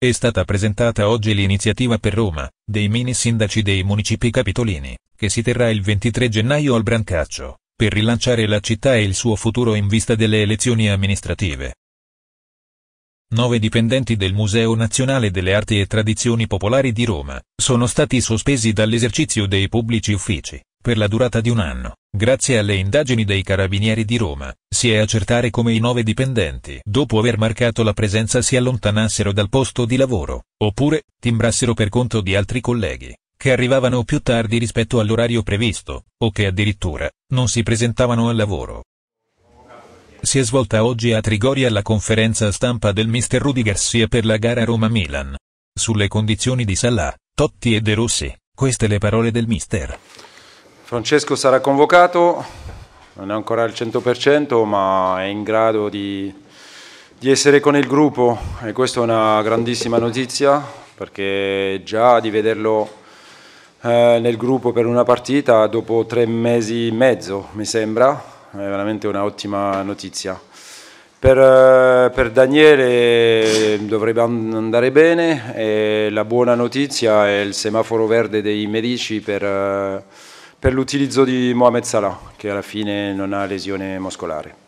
È stata presentata oggi l'iniziativa per Roma, dei mini sindaci dei municipi capitolini, che si terrà il 23 gennaio al Brancaccio, per rilanciare la città e il suo futuro in vista delle elezioni amministrative. Nove dipendenti del Museo Nazionale delle Arti e Tradizioni Popolari di Roma sono stati sospesi dall'esercizio dei pubblici uffici per la durata di un anno. Grazie alle indagini dei carabinieri di Roma, si è accertare come i nove dipendenti, dopo aver marcato la presenza, si allontanassero dal posto di lavoro, oppure timbrassero per conto di altri colleghi, che arrivavano più tardi rispetto all'orario previsto, o che addirittura non si presentavano al lavoro. Si è svolta oggi a Trigoria la conferenza stampa del mister Rudy Garcia per la gara Roma-Milan. Sulle condizioni di Salah, Totti e De Rossi, queste le parole del mister. Francesco sarà convocato, non è ancora al 100% ma è in grado di, di essere con il gruppo e questa è una grandissima notizia perché già di vederlo eh, nel gruppo per una partita dopo tre mesi e mezzo mi sembra è veramente un'ottima notizia. Per, eh, per, Daniele dovrebbe andare bene e la buona notizia è il semaforo verde dei medici per, eh, per l'utilizzo di Mohamed Salah che alla fine non ha lesione muscolare.